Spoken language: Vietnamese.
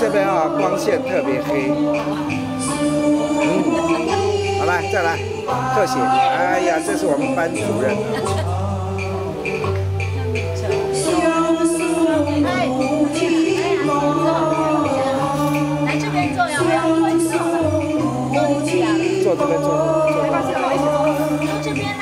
这边啊，光线特别黑。 嗯，好来，再来特写。哎呀，这是我们班主任。来这边坐，要不要？坐这边坐，坐。从这边呐。